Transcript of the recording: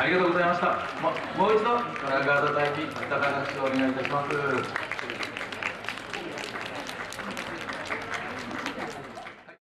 ありがとうございました。もう一度神奈川ード高拍手をお願いいたします。